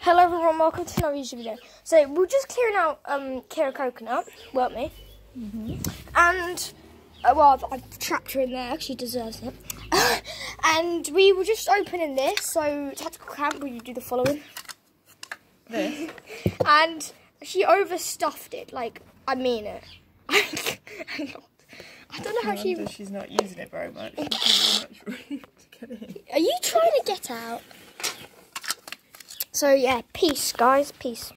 Hello everyone, welcome to another YouTube video. So we're just clearing out um Kira Coconut, weren't we? And uh, well, I've, trapped her in there. She deserves it. and we were just opening this. So tactical camp, will you do the following? This? And she overstuffed it. Like I mean it. I don't know how she. she's not using it very much. She's not much room to get in. Are you trying to get out? So yeah, peace, guys. Peace.